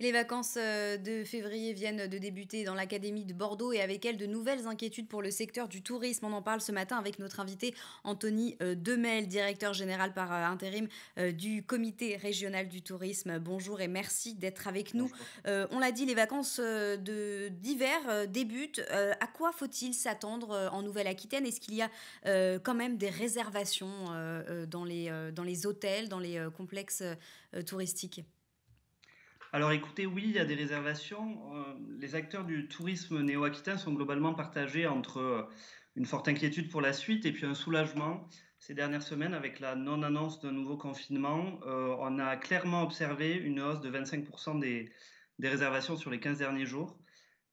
Les vacances euh, de février viennent de débuter dans l'Académie de Bordeaux et avec elles de nouvelles inquiétudes pour le secteur du tourisme. On en parle ce matin avec notre invité Anthony euh, Demel, directeur général par euh, intérim du comité régional du tourisme. Bonjour et merci d'être avec nous. on l'a dit, les vacances d'hiver débutent. à quoi faut-il s'attendre en Nouvelle-Aquitaine? Est-ce qu'il y a quand même des réservations dans, les, dans les hôtels, dans les complexes touristiques? Alors écoutez, oui, il y a des réservations. Euh, les acteurs du tourisme néo-aquitain sont globalement partagés entre euh, une forte inquiétude pour la suite et puis un soulagement. Ces dernières semaines, avec la non-annonce d'un nouveau confinement, euh, on a clairement observé une hausse de 25% des, réservations sur les 15 derniers jours.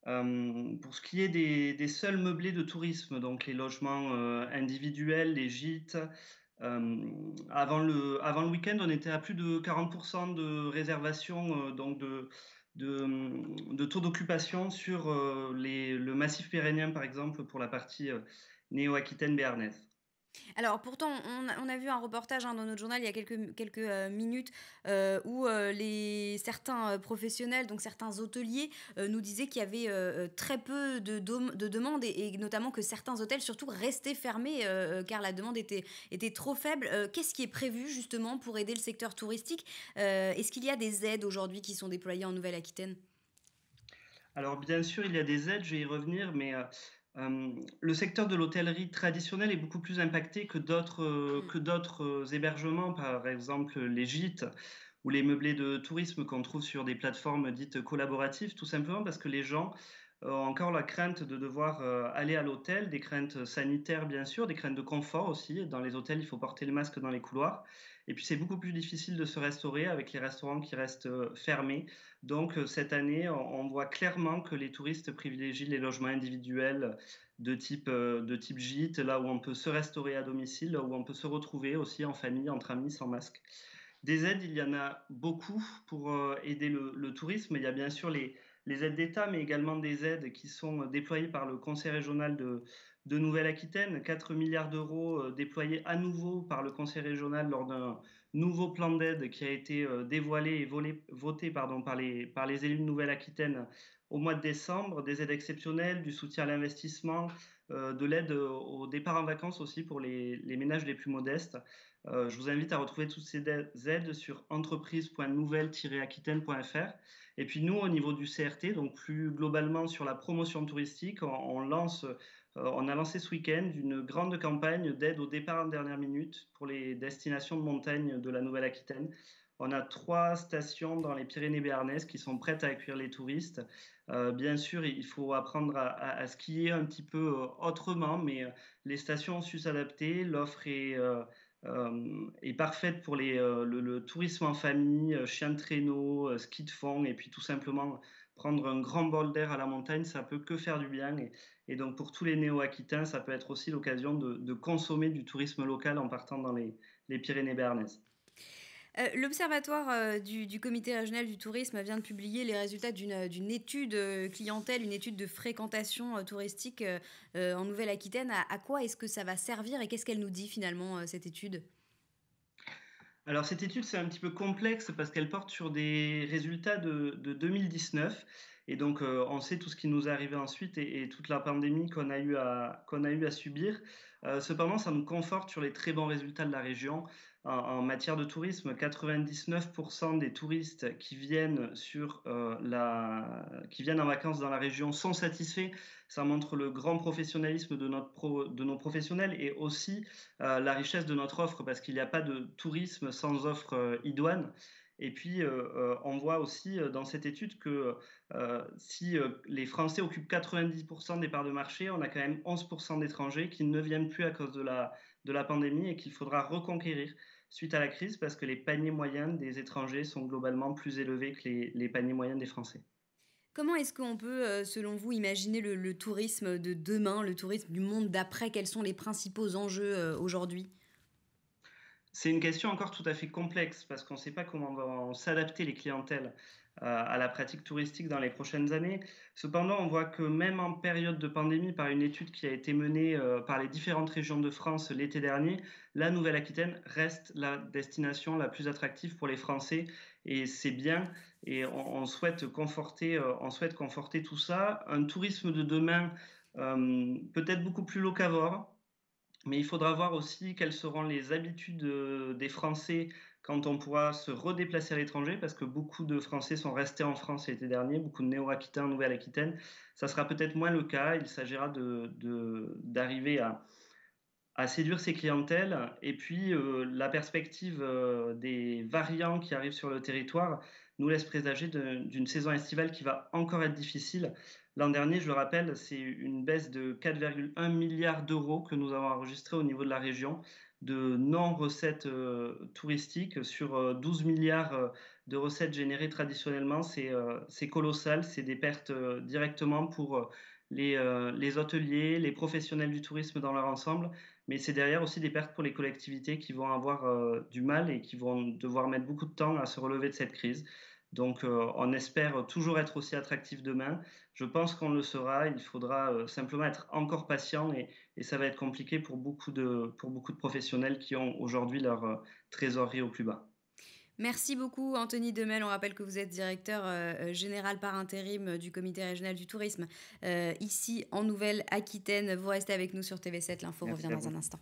pour ce qui est des, des, seuls meublés de tourisme, donc les logements individuels, les gîtes, euh, avant le, week-end, on était à plus de 40% de réservation, euh, donc de, taux d'occupation sur euh, le massif pyrénéen, par exemple, pour la partie néo-aquitaine béarnaise. Alors pourtant, on a, vu un reportage hein, dans notre journal il y a quelques, euh, minutes euh, où euh, certains professionnels, donc certains hôteliers, nous disaient qu'il y avait très peu de, de demandes et, notamment que certains hôtels surtout restaient fermés car la demande était, était trop faible. Qu'est-ce qui est prévu justement pour aider le secteur touristique Est-ce qu'il y a des aides aujourd'hui qui sont déployées en Nouvelle-Aquitaine? Alors bien sûr, il y a des aides, je vais y revenir, mais euh, le secteur de l'hôtellerie traditionnelle est beaucoup plus impacté que d'autres euh, mm. que d'autres euh, hébergements, par exemple les gîtes ou les meublés de tourisme qu'on trouve sur des plateformes dites collaboratives, tout simplement parce que les gens ont encore la crainte de devoir aller à l'hôtel, des craintes sanitaires bien sûr, des craintes de confort aussi. Dans les hôtels, il faut porter le masque dans les couloirs. Et puis c'est beaucoup plus difficile de se restaurer avec les restaurants qui restent fermés. Donc cette année, on voit clairement que les touristes privilégient les logements individuels de type, de type gîte, là où on peut se restaurer à domicile, où on peut se retrouver aussi en famille, entre amis, sans masque. Des aides, il y en a beaucoup pour aider le, le tourisme. Il y a bien sûr les, les aides d'État, mais également des aides qui sont déployées par le Conseil régional de, Nouvelle-Aquitaine, 4 milliards d'euros euh, déployés à nouveau par le Conseil régional lors d'un nouveau plan d'aide qui a été euh, dévoilé et voté par les élus de Nouvelle-Aquitaine au mois de décembre, des aides exceptionnelles, du soutien à l'investissement, euh, de l'aide au départ en vacances aussi pour les, ménages les plus modestes. Euh, je vous invite à retrouver toutes ces aides sur entreprise.nouvelle-aquitaine.fr. Et puis nous, au niveau du CRT, donc plus globalement sur la promotion touristique, on, on lance euh, on a lancé ce week-end une grande campagne d'aide au départ en dernière minute pour les destinations de montagne de la Nouvelle-Aquitaine. On a trois stations dans les Pyrénées béarnaises qui sont prêtes à accueillir les touristes. Euh, bien sûr, il faut apprendre à, skier un petit peu euh, autrement, mais les stations ont su s'adapter. L'offre est, parfaite pour le, tourisme en famille, chien de traîneau, ski de fond, et puis tout simplement prendre un grand bol d'air à la montagne, ça peut que faire du bien. Et, donc pour tous les néo-aquitains, ça peut être aussi l'occasion de, consommer du tourisme local en partant dans les, Pyrénées béarnaises. Euh, L'Observatoire euh, du, Comité régional du tourisme vient de publier les résultats d'une étude euh, clientèle, une étude de fréquentation touristique en Nouvelle-Aquitaine. À, quoi est-ce que ça va servir et qu'est-ce qu'elle nous dit finalement, cette étude? Alors cette étude, c'est un petit peu complexe parce qu'elle porte sur des résultats de 2019 et donc, euh, on sait tout ce qui nous est arrivé ensuite et, toute la pandémie qu'on a eu à, subir. Euh, cependant, ça nous conforte sur les très bons résultats de la région. En, matière de tourisme, 99% des touristes qui viennent, sur, euh, la, qui viennent en vacances dans la région sont satisfaits. Ça montre le grand professionnalisme de nos professionnels et aussi la richesse de notre offre parce qu'il n'y a pas de tourisme sans offre idoine. Et puis, euh, euh, on voit aussi euh, dans cette étude que si les Français occupent 90% des parts de marché, on a quand même 11% d'étrangers qui ne viennent plus à cause de la, de la pandémie et qu'il faudra reconquérir suite à la crise parce que les paniers moyens des étrangers sont globalement plus élevés que les, les paniers moyens des Français. Comment est-ce qu'on peut, selon vous, imaginer le, le, tourisme de demain, le tourisme du monde d'après? Quels sont les principaux enjeux aujourd'hui? C'est une question encore tout à fait complexe parce qu'on ne sait pas comment vont s'adapter les clientèles euh, à la pratique touristique dans les prochaines années. Cependant, on voit que même en période de pandémie, par une étude qui a été menée euh, par les différentes régions de France l'été dernier, la Nouvelle-Aquitaine reste la destination la plus attractive pour les Français et c'est bien. Et on, souhaite conforter, euh, on souhaite conforter tout ça. Un tourisme de demain peut-être beaucoup plus locavore, mais il faudra voir aussi quelles seront les habitudes euh, des Français quand on pourra se redéplacer à l'étranger, parce que beaucoup de Français sont restés en France l'été dernier, beaucoup de Néo-Aquitains, Nouvelle-Aquitaine. Ça sera peut-être moins le cas. Il s'agira d'arriver de, à, à séduire ces clientèles. Et puis, euh, la perspective euh, des variants qui arrivent sur le territoire nous laisse présager d'une saison estivale qui va encore être difficile. L'an dernier, je le rappelle, c'est une baisse de 4,1 milliards d'euros que nous avons enregistré au niveau de la région de non-recettes euh, touristiques sur 12 euh, milliards euh, de recettes générées traditionnellement. C'est colossal, c'est des pertes directement pour les, les, hôteliers, les professionnels du tourisme dans leur ensemble, mais c'est derrière aussi des pertes pour les collectivités qui vont avoir du mal et qui vont devoir mettre beaucoup de temps à se relever de cette crise. Donc euh, on espère toujours être aussi attractif demain. Je pense qu'on le sera. Il faudra euh, simplement être encore patient et, ça va être compliqué pour beaucoup de, professionnels qui ont aujourd'hui leur euh, trésorerie au plus bas. Merci beaucoup Anthony Demel. On rappelle que vous êtes directeur général par intérim du comité régional du tourisme ici en Nouvelle-Aquitaine. Vous restez avec nous sur TV7. L'info revient dans un instant.